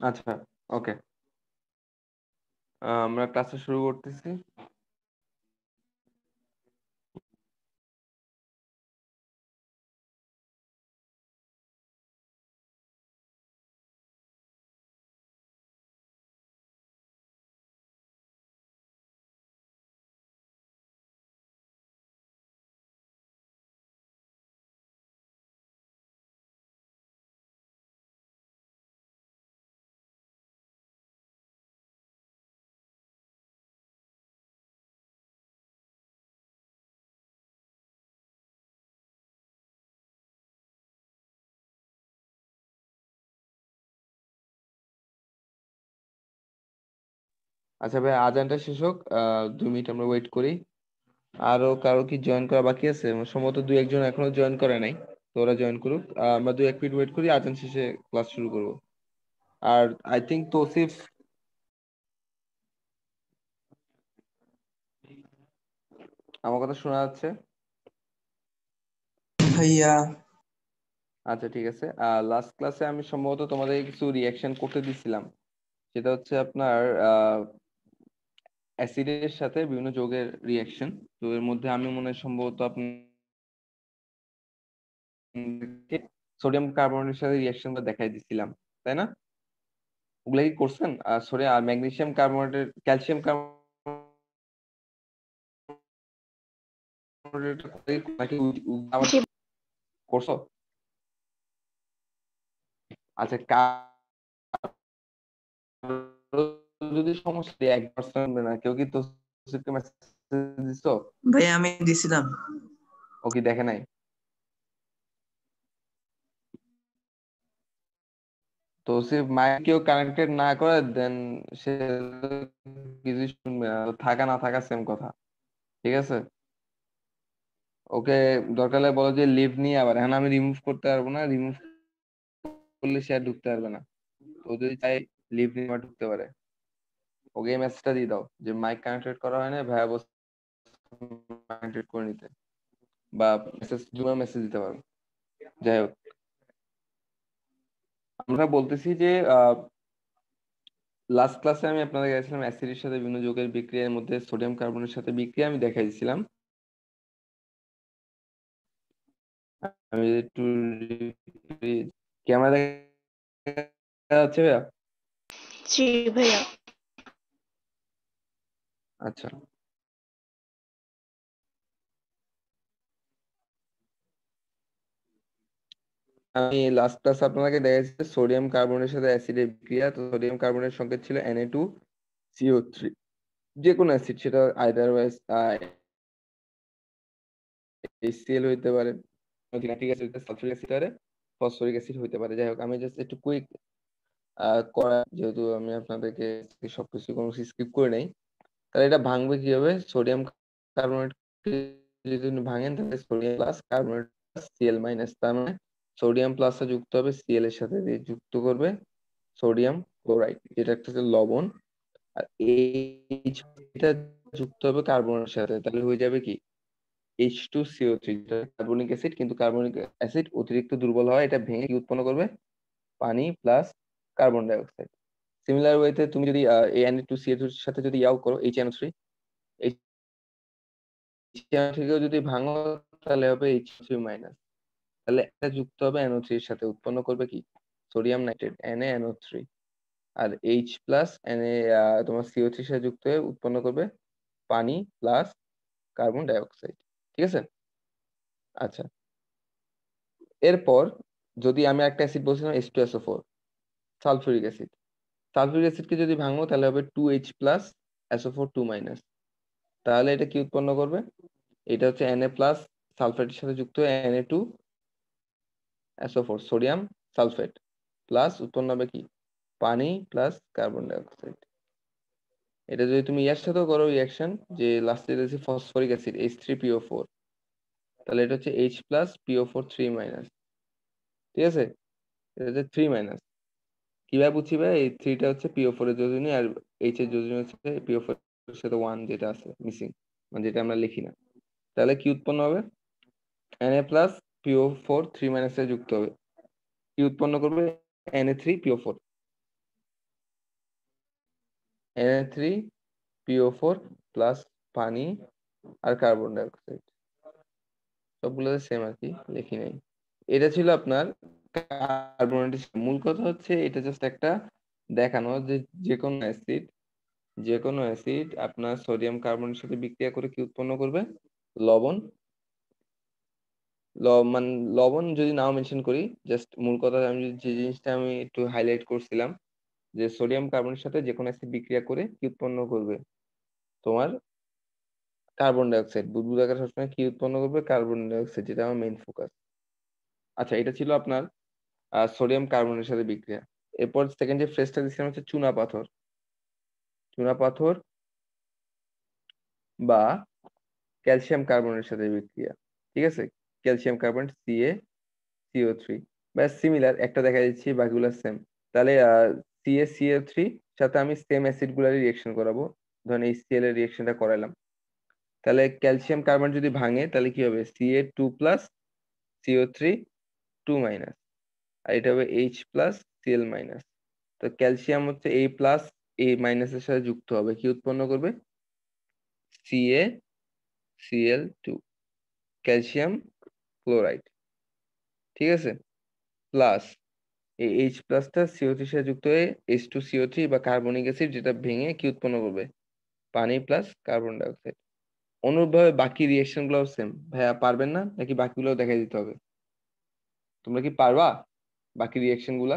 আচ্ছা ওকে আমরা ক্লাসটা শুরু করতেছি। আচ্ছা ভাই আজানটা শেষ হোক দুই মিনিট আমরা ওয়েট করি। আরও কারও কি জয়েন করা বাকি আছে? সম্ভবত দু একজন এখনও জয়েন করে নাই তো ওরা জয়েন করুক। আমরা দুই এক মিনিট ওয়েট করি আজান শেষে ক্লাস শুরু করব। আর আই থিঙ্ক তৌসিফ আমার কথা শোনা যাচ্ছে? ভাইয়া। আচ্ছা ঠিক আছে। লাস্ট ক্লাসে আমি সম্ভবত তোমাদের কিছু রিয়াকশন করতে দিছিলাম। সেটা হচ্ছে আপনার আহ অ্যাসিডের সাথে বিভিন্ন যৌগের রিয়াকশন তো এর মধ্যে আমি মনে হয় সম্ভবত আপনাকে সোডিয়াম কার্বনেটের সাথে রিয়াকশনটা দেখাই দিছিলাম তাই না? ওগুলা কি করছেন? আর সোডিয়াম আর ম্যাগনেসিয়াম কার্বনেটের ক্যালসিয়াম কার্বনেট। করছ? আচ্ছা যদি সমস্যা এক পার্সেন্ট না। কেউ কি তো দিছো? ভাইয়া আমি দিছিলাম। ও কি দেখে নাই? তো সে মাইক কেউ কানেক্টেড না করে দেন সে কিছু শুনবে না। থাকা না থাকা সেম কথা। ঠিক আছে? ওকে দরকার হলে বলো যে লিভ নিয়ে আবার। এখন আমি রিমুভ করতে পারব না। রিমুভ করলে সে আর ঢুকতে পারবে না। ও যদি চাই লিভ নিয়ে আবার ঢুকতে পারে। ওকে মেসেজটা দিয়ে দাও। যে মাইক কানেক্টেড করা হয় না ভাইয়া বস কানেক্টেড করে নিতে। বা মেসেজ জুমে মেসেজ দিতে পারো। যাই হোক। আমরা বলতেছি যে লাস্ট ক্লাসে আমি আপনাদের গেছিলাম অ্যাসিডের সাথে বিভিন্ন যৌগের বিক্রিয়ার মধ্যে সোডিয়াম কার্বনের সাথে বিক্রিয়া আমি দেখাই দিয়েছিলাম আমি একটু ক্যামেরা দেখা যাচ্ছে ভাইয়া? জি, ভাইয়া। আচ্ছা। আমি লাস্ট ক্লাস আপনাকে দেখাচ্ছি সোডিয়াম কার্বনের সাথে অ্যাসিডের বিক্রিয়া, তো সোডিয়াম কার্বনের সংকেত ছিল Na2 CO3 যে কোনো অ্যাসিড সেটা আইদার ওয়াইজ হইতে পারে ল্যাকটিক অ্যাসিড সালফিউরিক অ্যাসিড পারে ফসফরিক অ্যাসিড হইতে পারে। যাই হোক, আমি জাস্ট একটু কুইক করা যেহেতু আমি আপনাদেরকে সবকিছু কোনো স্কিপ করে নেই তাহলে এটা ভাঙবে কীভাবে? সোডিয়াম কার্বনেট যদি ভাঙেন, তাহলে sodium plus carbonate CL minus তার মানে সোডিয়াম প্লাসটা যুক্ত হবে সিএল এর সাথে দিয়ে যুক্ত করবে সোডিয়াম ক্লোরাইড যেটা একটা হচ্ছে লবণ। আর এইচ এটা যুক্ত হবে কার্বনের সাথে, তাহলে হয়ে যাবে কি? H two CO three carbonic acid কিন্তু কার্বনিক অ্যাসিড অতিরিক্ত দুর্বল হয় এটা ভেঙে কি উৎপন্ন করবে? পানি plus carbon dioxide similar ওয়েতে তুমি যদি এন টু সি এর সাথে যদি ইয়াও করো এইচ এন থ্রি থেকেও যদি ভাঙো, তাহলে হবে এইচ থ্রি মাইনাস তাহলে এটা যুক্ত হবে এনও থ্রি এর সাথে। উৎপন্ন করবে কি? Sodium nitrate N A NO three R H plus N A তোমার সিও থ্রির সাথে যুক্ত হয়ে উৎপন্ন করবে পানি প্লাস কার্বন ডাই অক্সাইড ঠিক আছে? আচ্ছা। এরপর যদি আমি একটা অ্যাসিড বলছিলাম S two SO four sulphuric acid. Sulphuric অ্যাসিডকে যদি ভাঙবো তাহলে হবে two H plus SO four two minus তাহলে এটা কি উৎপন্ন করবে? এটা হচ্ছে এনএ প্লাস সালফেটের সাথে যুক্ত হয়ে NA two SO four sodium sulphate plus উৎপন্ন হবে কি? পানি প্লাস কার্বন ডাই অক্সাইড এটা যদি তুমি ইয়ার সাথেও করো রিয়াকশন যে লাস্টে দিয়েছে phosphoric acid H three PO four তাহলে এটা হচ্ছে H plus PO four three minus ঠিক আছে? এটা হচ্ছে থ্রি মাইনাস কীভাবে ভাই এই থ্রিটা হচ্ছে পিও ফোর এর যোজনী আর এইচ এর যোজনী হচ্ছে পিও ফোর এর সাথে ওয়ান যেটা আছে মিসিং মানে যেটা আমরা লিখি না। তাহলে কি উৎপন্ন হবে? Na plus PO four three মাইনাসে যুক্ত হবে। কি উৎপন্ন করবে? Na three PO four NA three PO four plus পানি আর কার্বন ডাইঅক্সাইড সবগুলো সেম আর কি, লিখি নাই। এটা ছিল আপনার কার্বনেটের মূল কথা হচ্ছে এটা জাস্ট একটা দেখানো যে যে কোনো অ্যাসিড যে কোনো অ্যাসিড আপনার সোডিয়াম কার্বনের সাথে বিক্রিয়া করে কি উৎপন্ন করবে? লবণ। মানে লবণ যদি নাও মেনশন করি জাস্ট মূল কথা আমি যে জিনিসটা আমি একটু হাইলাইট করছিলাম, যে সোডিয়াম কার্বনের সাথে যে কোনো অ্যাসিড বিক্রিয়া করে কি উৎপন্ন করবে? তোমার কার্বন ডাইঅক্সাইড বুদবুদ আকার সবসময় কি উৎপন্ন করবে? কার্বন ডাইঅক্সাইড যেটা আমার মেইন ফোকাস আচ্ছা এটা ছিল আপনার সোডিয়াম কার্বনের সাথে বিক্রিয়া। এরপর সেকেন্ড যে ফ্রেজটা দিচ্ছিলাম হচ্ছে চুনা পাথর। চুনা পাথর বা ক্যালসিয়াম কার্বনের সাথে বিক্রিয়া। ঠিক আছে? Calcium carbon CA CO three বা সিমিলার একটা দেখা যাচ্ছে বাকিগুলো সেম তাহলে সিএ সিও থ্রি সাথে আমি সেম অ্যাসিড গুলারই রিয়েকশন করাবো। ধরেন এই সিএল এর রিয়েকশনটা করালাম। তাহলে ক্যালসিয়াম কার্বন যদি ভাঙে, তাহলে কি হবে? CA two plus CO three two minus আর এটা হবে এইচ প্লাস সিএল মাইনাস তো ক্যালসিয়াম হচ্ছে এই প্লাস এই মাইনাসের সাথে যুক্ত হবে। কি উৎপন্ন করবে? CA CL two calcium chloride ঠিক আছে? প্লাস এই এইচ প্লাসটা সিও থ্রির সাথে যুক্ত হয়ে এইচ টু সিও থ্রি বা কার্বনিক অ্যাসিড যেটা ভেঙে কি উৎপন্ন করবে? পানি প্লাস কার্বন ডাইঅক্সাইড অনুরূপভাবে বাকি রিয়েকশনগুলো সেম ভাইয়া, পারবেন না? নাকি বাকিগুলো দেখাই দিতে হবে? তোমরা কি পারবা? বাকি রিয়েকশনগুলা?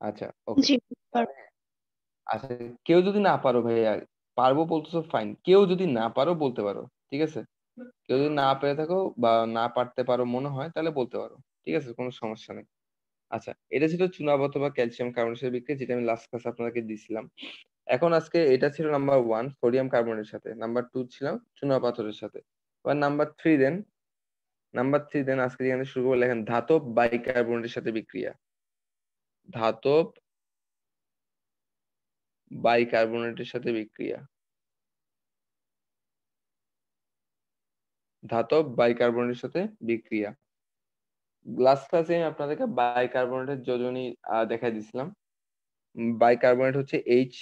আচ্ছা ওকে আচ্ছা কেউ যদি না পারো ভাইয়া পারব বলতেছো ফাইন কেউ যদি না পারো বলতে পারো ঠিক আছে? কেউ যদি না পেরে থাকো বা না পারতে পারো মনে হয় তাহলে বলতে পারো ঠিক আছে? কোনো সমস্যা নেই। আচ্ছা এটা ছিল চুনাবত বা ক্যালসিয়াম কার্বনেটের বিক্রিয়া যেটা আমি লাস্ট ক্লাসে আপনাদেরকে দিছিলাম। এখন আজকে এটা ছিল নাম্বার ওয়ান সোডিয়াম কার্বনের সাথে। নাম্বার টু ছিল চুনা পাথরের সাথে। এবার নাম্বার থ্রি দেন। নাম্বার থ্রি দেন আজকে যেখানে শুরু করে লেখেন, ধাতব বাইকার্বনেটের সাথে বিক্রিয়া। ধাতব বাইকার্বনেটের সাথে বিক্রিয়া। ধাতব বাইকার্বনেটের সাথে বিক্রিয়া। গ্লাস ক্লাসে আমি আপনাদেরকে বাইকার্বনেটের যোজনী দেখা দিছিলাম। বাইকার্বনেট হচ্ছে এইচ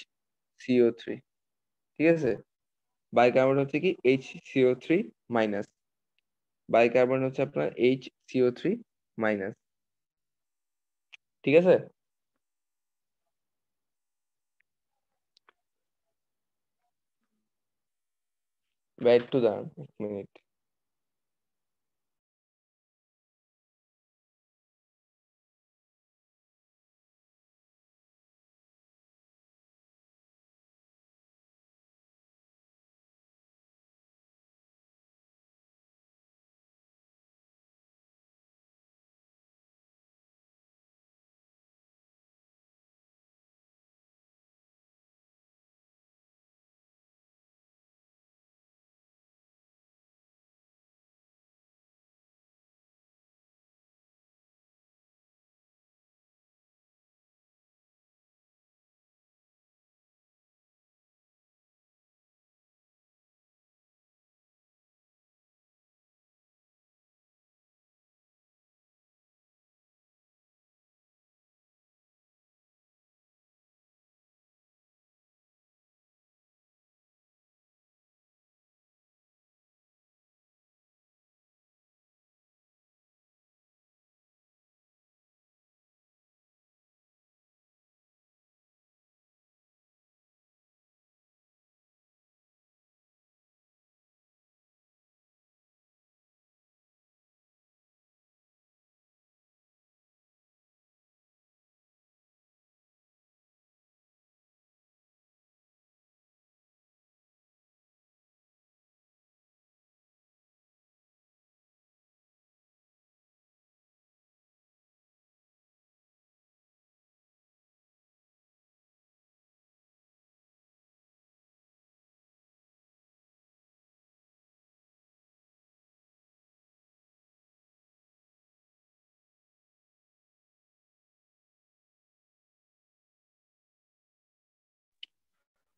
সিও থ্রি ঠিক আছে? বাইকার্বনেট হচ্ছে কি? H CO three minus bicarbonate হচ্ছে আপনার এইচ সিও থ্রি মাইনাস ঠিক আছে? ব্যাক টু দা এক মিনিট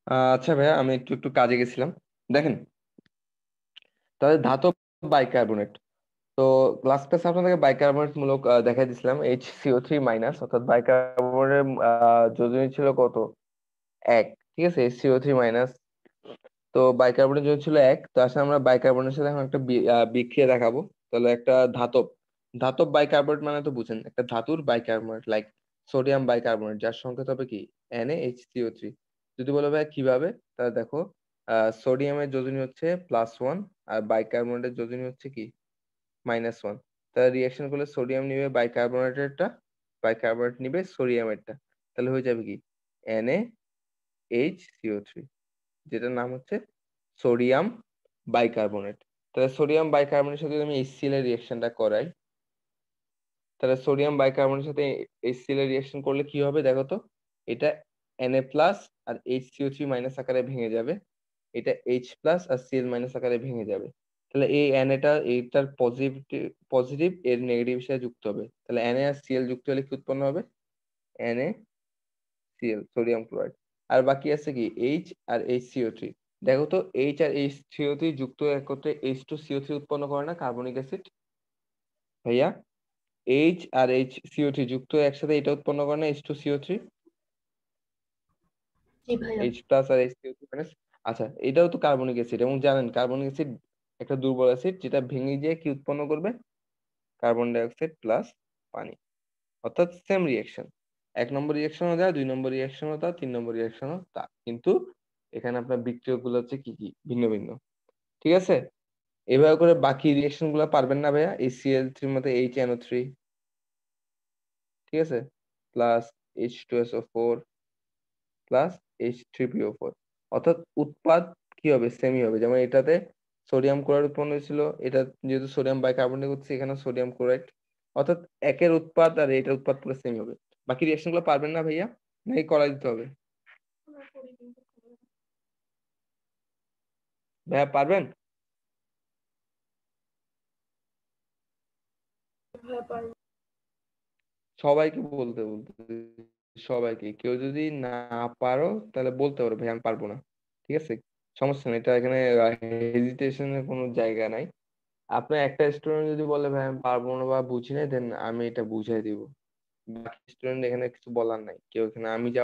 আচ্ছা ভাইয়া, আমি একটু একটু কাজে গেছিলাম। দেখেন তাহলে ধাতব বাইকার্বনেট তো লাস্ট ক্লাসে আপনাদেরকে বাইকার্বনেট মূলক দেখাই দিছিলাম এইচ সিও থ্রি মাইনাস অর্থাৎ বাইকার্বনের যোজনী ছিল কত? এক, ঠিক আছে? এইচ সিও থ্রি মাইনাস তো বাইকার্বনের যোজনী ছিল এক। তো আসলে আমরা বাইকার্বনের সাথে এখন একটা বিক্রিয়া দেখাবো। তাহলে একটা ধাতব। ধাতব বাইকার্বনেট মানে তো বুঝেন, একটা ধাতুর বাইকার্বনেট লাইক সোডিয়াম বাইকার্বনেট যার সংকেত হবে কি? এন এইচ সিও থ্রি যদি বলো ভাই কীভাবে? তাহলে দেখো সোডিয়ামের যোজনী হচ্ছে প্লাস ওয়ান আর বাইকার্বনেটের যোজনী হচ্ছে কি? মাইনাস ওয়ান তাহলে রিয়াকশন করলে সোডিয়াম নিবে বাইকার্বনেটেরটা বাইকার্বনেট নিবে সোডিয়ামেরটা তাহলে হয়ে যাবে কি? এন এইচ সিও থ্রি যেটার নাম হচ্ছে সোডিয়াম বাইকার্বনেট তাহলে সোডিয়াম বাইকার্বনেটের সাথে যদি আমি HCl এর রিয়াকশনটা করাই, তাহলে সোডিয়াম বাইকার্বনেটের সাথে HCl এর রিয়াকশন করলে কি হবে দেখো তো? এটা Na প্লাস আর HCO3 মাইনাস আকারে ভেঙে যাবে। এটা H প্লাস আর Cl মাইনাস আকারে ভেঙে যাবে। তাহলে এই Na এইটার পজিটিভ পজিটিভ এর নেগেটিভ সাথে যুক্ত হবে। তাহলে Na আর Cl যুক্ত হলে কি উৎপন্ন হবে? Na Cl সোডিয়াম ক্লোরাইড আর বাকি আছে কি? H আর HCO3 দেখো তো, H আর HCO3 যুক্ত একত্রে H2CO3 উৎপন্ন করে না কার্বনিক অ্যাসিড ভাইয়া, H আর এইচ HCO3 যুক্ত হয়ে একসাথে এটা উৎপন্ন করে না H2CO3 জি ভাইয়া H প্লাস আর HCO3 মাইনাস আচ্ছা এটাও তো কার্বনিক অ্যাসিড এবং জানেন কার্বনিক অ্যাসিড একটা দুর্বল অ্যাসিড যেটা ভেঙে গিয়ে কি উৎপন্ন করবে? কার্বন ডাই অক্সাইড প্লাস পানি। অর্থাৎ সেম রিয়াকশন এক নম্বর রিয়াকশনও দেয় দুই নম্বর রিয়াকশনও তা তিন নম্বর রিয়াকশনও তা। কিন্তু এখানে আপনার বিক্রিয়কগুলো হচ্ছে কি কি? ভিন্ন ভিন্ন। ঠিক আছে? এভাবে করে বাকি রিয়াকশনগুলো পারবেন না ভাইয়া। এই সিএল থ্রির মধ্যে এইচ এনও থ্রি ঠিক আছে? Plus H two S O four plus H three PO four অর্থাৎ উৎপাদ কি হবে? সেমই হবে। যেমন এটাতে সোডিয়াম ক্লোরাইড উৎপন্ন হয়েছিল এটা যেহেতু সোডিয়াম বাইকার্বনেট করছে এখানে সোডিয়াম ক্লোরাইড অর্থাৎ একের উৎপাদ আর এটার উৎপাদ পুরো সেমই হবে। বাকি রিয়াকশনগুলো পারবেন না ভাইয়া? নাকি করা দিতে হবে? ভাইয়া পারবেন? সবাইকে বলতে বলতে। সবাইকে। কেউ যদি না পারো, তাহলে বলতে পারো, ভাই, আমি পারব না। ঠিক আছে? সমস্যা নেই, এটা এখানে হেজিটেশনের কোনো জায়গা নাই। আপনার একটা স্টুডেন্ট যদি বলে, ভাই, আমি পারব না বা বুঝি না দেন আমি এটা বুঝাই দিব। বাকি স্টুডেন্ট এখানে কিছু বলার নাই। কেউ এখানে, আমি যা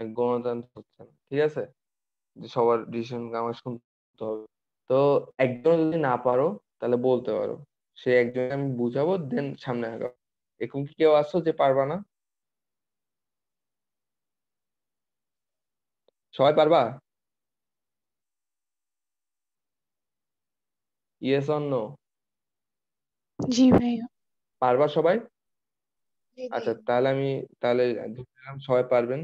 গণতান্ত্র হচ্ছে না। ঠিক আছে? যে সবার ডিসিশন আমার শুনতে হবে। তো একজন যদি না পারো, তাহলে বলতে পারো। সে একজন আমি বুঝাবো দেন সামনে আগাবো। এরকম কি কেউ আসো যে পারবা না। সবাই পারবা? ইয়েস অর নো জি ভাইয়া। পারবা সবাই? আচ্ছা তাহলে আমি তাহলে সবাই পারবেন।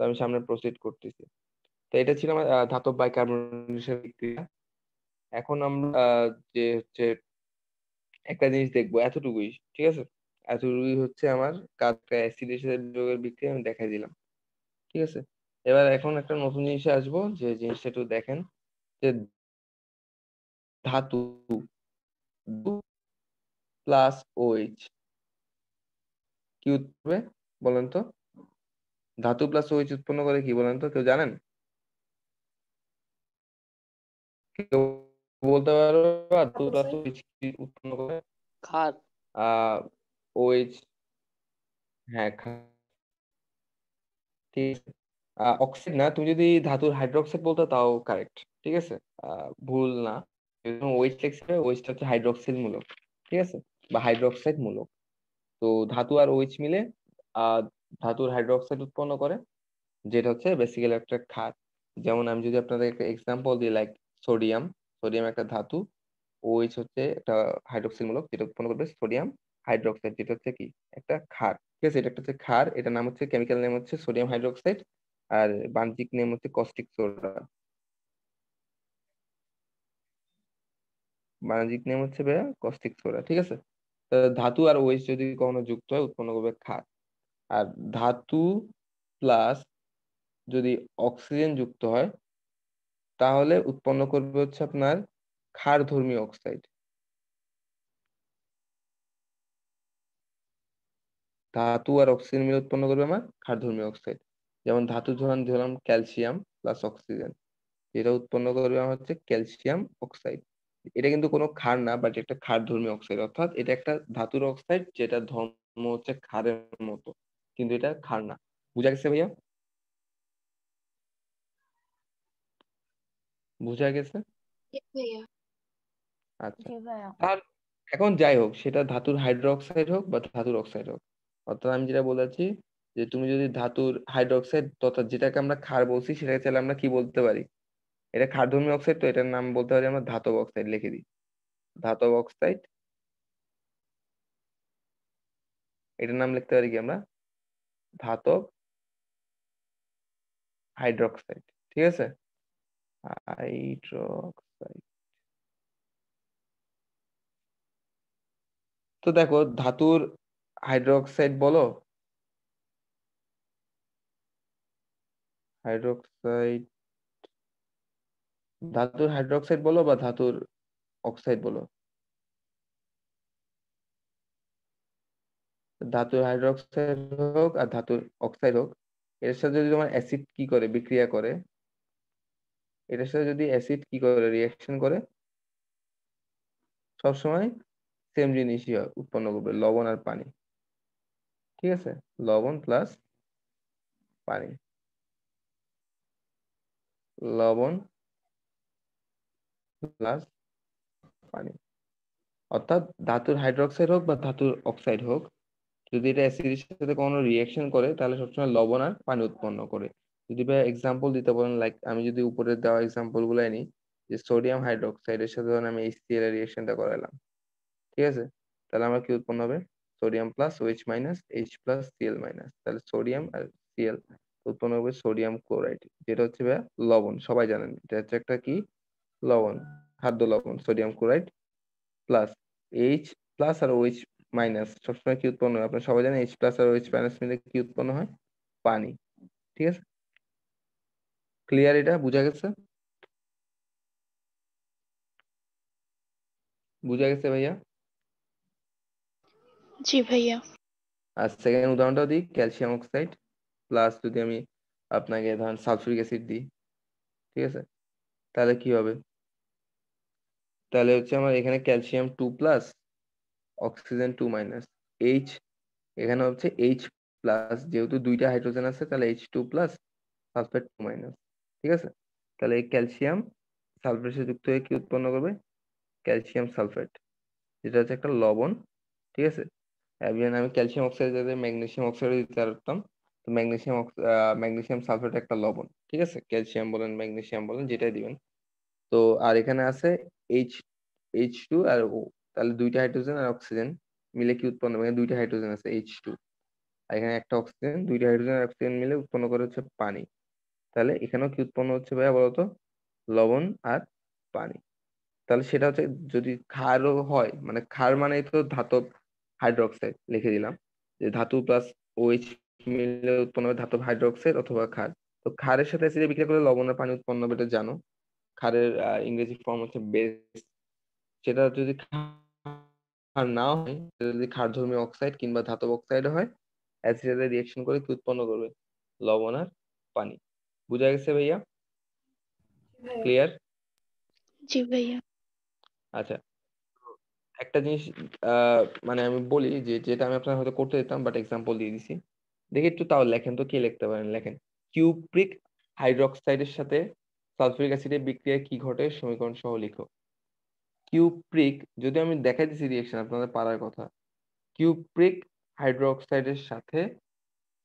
তো আমি সামনে প্রসিড করতেছি। তো এটা ছিল আমার ধাতব বাইকার্বনেটের বিক্রিয়া। এখন আমরা যে হচ্ছে একটা জিনিস দেখব এতটুকুই ঠিক আছে? এতটুকুই হচ্ছে আমার কাজটা অ্যাসিড এর সাথে যোগের বিক্রিয়া আমি দেখাই দিলাম। ঠিক আছে? এবার এখন একটা নতুন জিনিসে আসব যে জিনিসটা একটু দেখেন। যে ধাতু প্লাস ওএইচ কি উৎপন্ন বলেন তো? ধাতু প্লাস ওএইচ উৎপন্ন করে কি বলেন তো? কেউ জানেন? কেউ বলতে পারো? ধাতু প্লাস ওএইচ কি উৎপন্ন করে? খার আহ ওএইচ হ্যাঁ ঠিক অক্সাইড না, তুমি যদি ধাতুর হাইড্রোক্সাইড বলতো তাও কারেক্ট ঠিক আছে? ভুল না। ওয়েস্ট লেখছে ওয়েস্ট হচ্ছে হাইড্রোক্সিল মূলক, ঠিক আছে? বা হাইড্রোক্সাইড মূলক। তো ধাতু আর ওইচ মিলে ধাতুর হাইড্রোক্সাইড উৎপন্ন করে, যেটা হচ্ছে বেসিক্যালি একটা খাত যেমন আমি যদি আপনাদের একটা এক্সাম্পল দিই লাইক সোডিয়াম সোডিয়াম একটা ধাতু ওইচ হচ্ছে একটা হাইড্রোক্সিল মূলক, যেটা উৎপন্ন করবে সোডিয়াম হাইড্রোক্সাইড যেটা হচ্ছে কি? একটা ক্ষার, ঠিক আছে? এটা একটা হচ্ছে ক্ষার, এটার নাম হচ্ছে কেমিক্যাল নেম হচ্ছে সোডিয়াম হাইড্রোক্সাইড আর বাণিজ্যিক নেম হচ্ছে কস্টিক সোডা বাণিজ্যিক নেম হচ্ছে কস্টিক সোডা ঠিক আছে? ধাতু আর ওইচ যদি কখনো যুক্ত হয়, উৎপন্ন করবে ক্ষার। আর ধাতু প্লাস যদি অক্সিজেন যুক্ত হয়, তাহলে উৎপন্ন করবে হচ্ছে আপনার ক্ষারধর্মী অক্সাইড ধাতু আর অক্সিজেন মিলে উৎপন্ন করবে আমার ক্ষারধর্মী অক্সাইড যেমন ধাতু ধরন ধরলাম ক্যালসিয়াম প্লাস অক্সিজেন এটা উৎপন্ন করবে আমার হচ্ছে ক্যালসিয়াম অক্সাইড এটা কিন্তু কোনো ক্ষার না বাট একটা ক্ষার ধর্মী অক্সাইড অর্থাৎ এটা একটা ধাতুর অক্সাইড যেটা ধর্ম হচ্ছে ক্ষারের মতো। কিন্তু এটা ক্ষার না। বুঝা গেছে ভাইয়া? বুঝা গেছে? আচ্ছা। আর এখন যাই হোক সেটা ধাতুর হাইড্রোক্সাইড হোক বা ধাতুর অক্সাইড হোক। অর্থাৎ আমি যেটা বলেছি যে তুমি যদি ধাতুর হাইড্রোক্সাইড তথা যেটাকে আমরা ক্ষার বলছি সেটাকে চাইলে আমরা কি বলতে পারি? এটা ক্ষারধর্মী অক্সাইড তো, এটার নাম বলতে পারি আমরা ধাতব অক্সাইড লিখে দিই। ধাতব অক্সাইড এটার নাম লিখতে পারি কি আমরা? ধাতব হাইড্রোক্সাইড ঠিক আছে? হাইড্রোক্সাইড তো দেখো, ধাতুর হাইড্রোক্সাইড বলো? হাইড্রোক্সাইড, ধাতুর হাইড্রোক্সাইড বলো বা ধাতুর অক্সাইড বলো? ধাতুর হাইড্রোক্সাইড হোক আর ধাতুর অক্সাইড হোক, এর সাথে যদি তোমার অ্যাসিড কি করে, বিক্রিয়া করে? এটার সাথে যদি অ্যাসিড কি করে রিয়াকশন করে? সবসময় সেম জিনিসই উৎপন্ন করবে, লবণ আর পানি। ঠিক আছে? লবণ প্লাস পানি। লবণ প্লাস পানি। অর্থাৎ ধাতুর হাইড্রোক্সাইড হোক বা ধাতুর অক্সাইড হোক, যদি এটা অ্যাসিডের সাথে কোনো রিয়াকশন করে, তাহলে সবসময় লবণ আর পানি উৎপন্ন করে। যদি ভাই এক্সাম্পল দিতে পারেন লাইক আমি যদি উপরে দেওয়া এক্সাম্পলগুলো নিই, যে সোডিয়াম হাইড্রোক্সাইডের সাথে ধরুন আমি এইচসিএল এর রিয়াকশনটা করালাম। ঠিক আছে? তাহলে আমার কি উৎপন্ন হবে? Sodium plus OH minus H plus CL minus তাহলে সোডিয়াম আর সিএল উৎপন্ন হবে সোডিয়াম ক্লোরাইড যেটা হচ্ছে ভাইয়া লবণ, সবাই জানেন, এটা হচ্ছে একটা কি? লবণ, খাদ্য লবণ sodium chloride plus H plus আর ওএইচ মাইনাস সবসময় কি উৎপন্ন হয়? আপনারা সবাই জানেন এইচ প্লাস আর ওএইচ মাইনাস মিলে কি উৎপন্ন হয়? পানি, ঠিক আছে? ক্লিয়ার এটা? বুঝা গেছে? বুঝা গেছে ভাইয়া? জি, ভাইয়া। আর সেকেন্ড উদাহরণটাও দিই ক্যালসিয়াম অক্সাইড প্লাস যদি আমি আপনাকে ধরেন সালফিউরিক অ্যাসিড দিই, ঠিক আছে? তাহলে কি হবে? তাহলে হচ্ছে আমার এখানে calcium two plus oxygen two minus H এখানে হচ্ছে এইচ প্লাস যেহেতু দুইটা হাইড্রোজেন আছে, তাহলে H two plus sulphate two minus ঠিক আছে? তাহলে এই ক্যালসিয়াম সালফেটের সাথে যুক্ত হয়ে কি উৎপন্ন করবে? ক্যালসিয়াম সালফেট যেটা হচ্ছে একটা লবণ, ঠিক আছে? এবং আমি ক্যালসিয়াম অক্সাইড যাতে ম্যাগনেসিয়াম অক্সাইড দিতে পারতাম, তো ম্যাগনেসিয়াম ম্যাগনেসিয়াম সালফেট একটা লবণ, ঠিক আছে? ক্যালসিয়াম বলেন ম্যাগনেসিয়াম বলেন, যেটাই দিবেন। তো আর এখানে আছে এইচ এইচ টু আর ও তাহলে দুইটা হাইড্রোজেন আর অক্সিজেন মিলে কি উৎপন্ন? হবে দুইটা হাইড্রোজেন আছে এইচ টু আর এখানে একটা অক্সিজেন দুইটা হাইড্রোজেন আর অক্সিজেন মিলে উৎপন্ন করে হচ্ছে পানি। তাহলে এখানেও কি উৎপন্ন হচ্ছে ভাইয়া বলতো? লবণ আর পানি। তাহলে সেটা হচ্ছে যদি ক্ষারও হয় মানে ক্ষার মানে তো ধাতব। হাইড্রোক্সাইড লিখে দিলাম। যে ধাতু প্লাস ওএইচ মিলে উৎপন্ন হবে ধাতব হাইড্রোক্সাইড অথবা ক্ষার। তো ক্ষারের সাথে অ্যাসিডে বিক্রিয়া করলে লবণের পানি উৎপন্ন হবে এটা জানো। ক্ষারের ইংরেজি ফর্ম হচ্ছে বেস সেটা যদি ক্ষার না হয় যদি ক্ষারধর্মী অক্সাইড কিংবা ধাতব অক্সাইড হয় অ্যাসিডের রিয়াকশন করে কি উৎপন্ন করবে? লবণ আর পানি। বুঝা গেছে ভাইয়া? ক্লিয়ার জি ভাইয়া। আচ্ছা। একটা জিনিস মানে আমি বলি যে, যেটা আমি আপনার হয়তো করতে দিতাম বাট এক্সাম্পল দিয়ে দিছি। দেখি একটু তাও লেখেন তো, কি লিখতে পারেন? লেখেন কিউপ্রিক হাইড্রোক্সাইডের সাথে সালফিউরিক অ্যাসিডের বিক্রিয়ায় কি ঘটে? সমীকরণ সহ লিখো। কিউপ্রিক যদি আমি দেখাই দিছি রিয়েকশন আপনাদের পারার কথা। কিউপ্রিক হাইড্রোক্সাইডের সাথে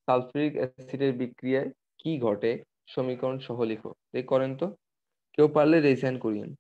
সালফিউরিক অ্যাসিডের বিক্রিয়ায় কি ঘটে? সমীকরণ সহ লিখো। এই করেন তো। কেউ পারলে রেজ হ্যান্ড করিয়েন।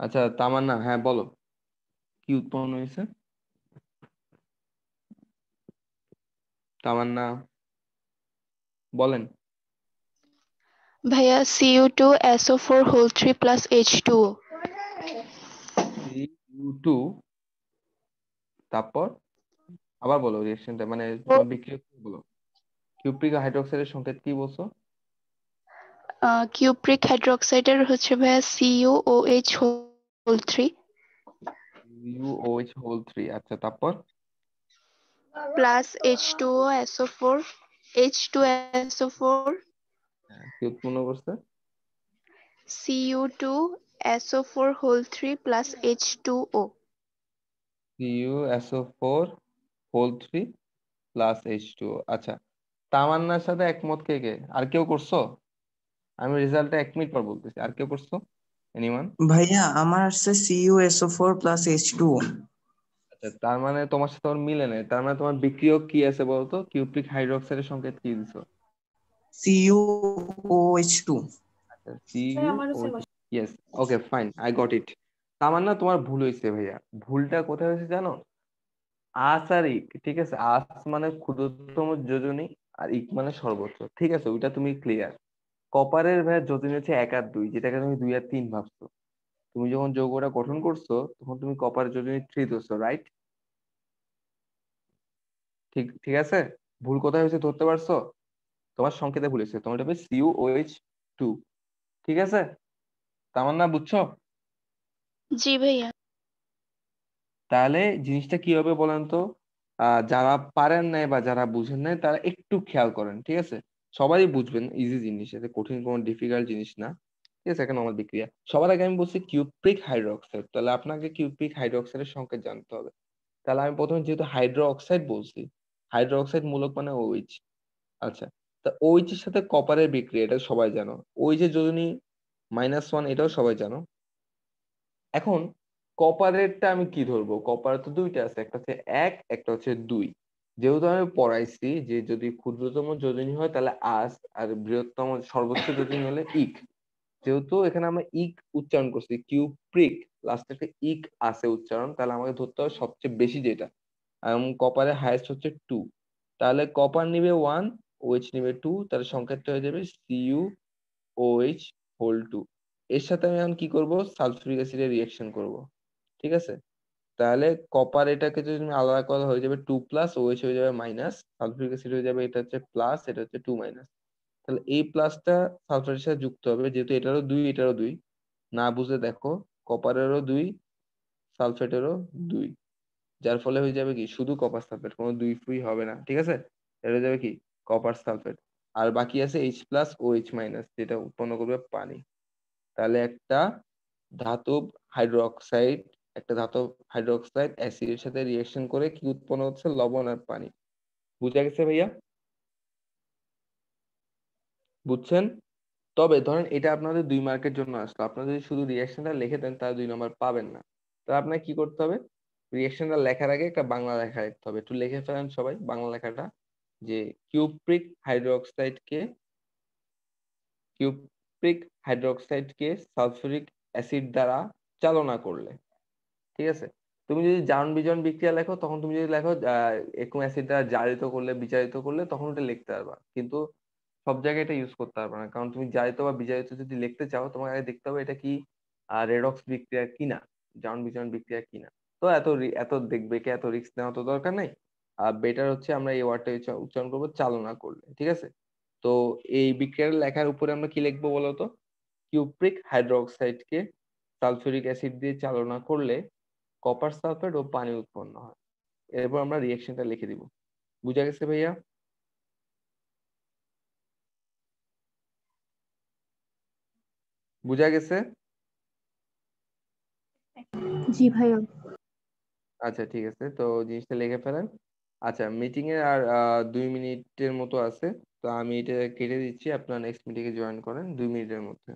আচ্ছা তামান্না হ্যাঁ বলো। কি উৎপন্ন হয়েছে? তামান্না বলেন। ভাইয়া CU two SO four whole three plus H two two তারপর? আবার বলো রিঅ্যাকশনটা মানে কি বলো? কিউপ্রিক হাইড্রোক্সাইডের সংকেত কি বলছো? কিউপ্রিক হাইড্রোক্সাইডের হচ্ছে ভাইয়া CU O H whole three UOH whole three আচ্ছা তারপর? Plus H two O SO four H two SO four কি উৎপন্ন করছে? CU two SO four whole three plus H two O CU SO four whole three plus H two আচ্ছা তামান্নার সাথে একমত কে কে? আর কেউ করছ? আমি রেজাল্টটা এক মিনিট পর বলতেছি আর কেউ করছ? এনিওয়ান ভাইয়া আমার আসছে CU SO four plus H two আচ্ছা তার মানে তোমার সাথে ওর মিলে নেই। তার মানে তোমার বিক্রিয়ক কি আছে বলতো? কিউপ্রিক হাইড্রোক্সাইডের সংকেত কি দিছো? সিইউ ও এইচ টু আচ্ছা CU yes okay fine I got it Tamanna তোমার ভুল হয়েছে ভাইয়া। ভুলটা কোথায় হয়েছে জানো? আস আর ইক ঠিক আছে? আস মানে ক্ষুদ্রতম যোজনী আর ইক মানে সর্বোচ্চ। ঠিক আছে ওইটা তুমি ক্লিয়ার কপারের ভাইয়া যোজনী হচ্ছে এক আর দুই যেটাকে তুমি দুই আর তিন ভাবছ। তুমি যখন যৌগটা গঠন করছ তখন তুমি কপারের যোজনী থ্রি ধরছো রাইট ঠিক ঠিক আছে? ভুল কোথায় হয়েছে ধরতে পারছ? তোমার সংকেতে ভুল হয়েছে। তোমার হবে সিউ ওএইচ টু ঠিক আছে? তামান্না বুঝছ? জি ভাইয়া। তাহলে জিনিসটা কি হবে বলেন তো? আহ, যারা পারেন নাই বা যারা বুঝেন নাই তারা একটু খেয়াল করেন ঠিক আছে? সবাই বুঝবেন ইজি জিনিস, এতে কঠিন কোনো ডিফিকাল্ট জিনিস না। ঠিক আছে একটা নর্মাল বিক্রিয়া। সবার আগে আমি বলছি কিউপ্রিক হাইড্রোক্সাইড তাহলে আপনাকে কিউপ্রিক হাইড্রোক্সাইডের সংকেত জানতে হবে। তাহলে আমি প্রথমে যেহেতু হাইড্রো অক্সাইড বলছি হাইড্রো অক্সাইড মূলক মানে ওইচ আচ্ছা তা ওইচ এর সাথে কপারের বিক্রিয়া, এটা সবাই জানো। ওই যে যোজনী মাইনাস ওয়ান এটাও সবাই জানো। এখন কপারেরটা আমি কি ধরবো? কপার তো দুইটা আছে, একটা হচ্ছে এক, একটা হচ্ছে দুই। যেহেতু আমি পড়াইছি, যে যদি ক্ষুদ্রতম যোজনী হয় তাহলে আস আর বৃহত্তম সর্বোচ্চ যোজনী হলে ইক। যেহেতু এখানে আমরা ইক উচ্চারণ করছি কিউপ্রিক লাস্টে একটা ইক আছে উচ্চারণ, তাহলে আমাকে ধরতে হবে সবচেয়ে বেশি যেটা। এবং কপারের হাইয়েস্ট হচ্ছে টু তাহলে কপার নিবে ওয়ান ওএইচ নিবে টু তাহলে সংকেতটা হয়ে যাবে সিইউ ওএইচ হোল টু এর সাথে আমি এখন কি করব? সালফিউরিক অ্যাসিডের রিঅ্যাকশন করব। ঠিক আছে? তাহলে কপার এটাকে যদি তুমি আলাদা করা হয়ে যাবে টু প্লাস ওএইচ হয়ে যাবে মাইনাস সালফিউরিক অ্যাসিড হয়ে যাবে এটা হচ্ছে প্লাস এটা হচ্ছে টু মাইনাস তাহলে এই প্লাসটা সালফারের সাথে যুক্ত হবে, যেহেতু এটারও দুই এটারও দুই। না বুঝে দেখো কপারেরও দুই সালফেটেরও দুই। যার ফলে হয়ে যাবে কি? শুধু কপার সালফেট কোনো দুই ফুই হবে না, ঠিক আছে? এটা হয়ে যাবে কি? কপার সালফেট আর বাকি আছে H plus O H minus যেটা উৎপন্ন করবে পানি। তাহলে একটা ধাতব হাইড্রোক্সাইড একটা ধাতব হাইড্রোক্সাইড অ্যাসিডের সাথে রিয়েকশন করে কি উৎপন্ন হচ্ছে? লবণ আর পানি। বুঝা গেছে ভাইয়া? বুঝছেন? তবে ধরেন এটা আপনাদের দুই মার্কের জন্য আসলো। আপনারা যদি শুধু রিঅ্যাকশনটা লিখে দেন, তাহলে দুই নম্বর পাবেন না। তাহলে আপনাকে কি করতে হবে? রিঅ্যাকশনটা লেখার আগে একটা বাংলা লেখা লিখতে হবে। একটু লিখে ফেলেন সবাই বাংলা লেখাটা। যে কিউপ্রিক হাইড্রোক্সাইডকে কিউপ্রিক হাইড্রোক্সাইডকে সালফিউরিক অ্যাসিড দ্বারা চালনা করলে। ঠিক আছে? তুমি যদি জারণ বিজন বিক্রিয়া লেখো, তখন তুমি যদি লেখো এরকম অ্যাসিড দ্বারা জারিত করলে বিচারিত করলে, তখন ওটা লিখতে পারবা। কিন্তু সব জায়গায় এটা ইউজ করতে পারবে না। কারণ তুমি জারিত বা বিজারিত যদি লিখতে চাও, তোমাকে আগে দেখতে হবে এটা কি রেডক্স বিক্রিয়া কিনা জারণ বিজন বিক্রিয়া কিনা। তো এত এত দেখবে কি, এত রিস্ক নেওয়া তো দরকার নেই। আর বেটার হচ্ছে আমরা এই ওয়ার্ডটা উচ্চারণ করব, চালনা করলে, ঠিক আছে? তো এই বিক্রিয়ার লেখার উপরে আমরা কি লিখব বলতো? কিউপ্রিক হাইড্রোক্সাইডকে সালফিউরিক অ্যাসিড দিয়ে চালনা করলে কপার সালফেট ও পানি উৎপন্ন হয়। এরপর আমরা রিঅ্যাকশনটা লিখে দিব। বুঝা গেছে ভাইয়া? বুঝা গেছে? জি ভাইয়া। আচ্ছা ঠিক আছে। তো জিনিসটা লিখে ফেলেন। আচ্ছা মিটিং এর আর দুই মিনিটের মতো আছে। তো আমি এটা কেটে দিচ্ছি। আপনারা নেক্সট মিটিংয়ে জয়েন করেন দুই মিনিটের মধ্যে।